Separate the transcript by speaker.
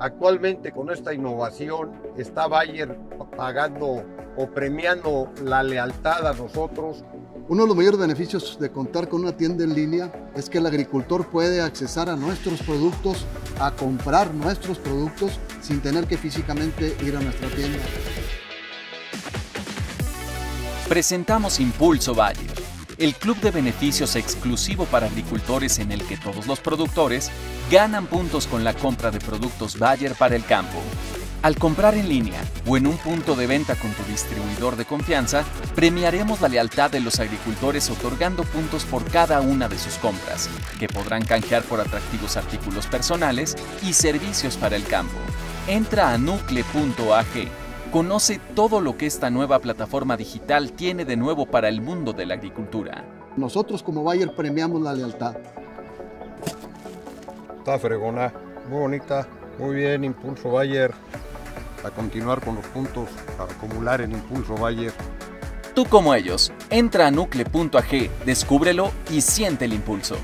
Speaker 1: Actualmente con esta innovación está Bayer pagando o premiando la lealtad a nosotros.
Speaker 2: Uno de los mayores beneficios de contar con una tienda en línea es que el agricultor puede accesar a nuestros productos, a comprar nuestros productos sin tener que físicamente ir a nuestra tienda.
Speaker 3: Presentamos Impulso Bayer, el club de beneficios exclusivo para agricultores en el que todos los productores ganan puntos con la compra de productos Bayer para el campo. Al comprar en línea o en un punto de venta con tu distribuidor de confianza, premiaremos la lealtad de los agricultores otorgando puntos por cada una de sus compras, que podrán canjear por atractivos artículos personales y servicios para el campo. Entra a nucle.ag. Conoce todo lo que esta nueva plataforma digital tiene de nuevo para el mundo de la agricultura.
Speaker 2: Nosotros como Bayer premiamos la lealtad.
Speaker 1: Está fregona, muy bonita, muy bien, Impulso Bayer a continuar con los puntos para acumular en Impulso Bayer.
Speaker 3: Tú como ellos, entra a nucle.ag, descúbrelo y siente el impulso.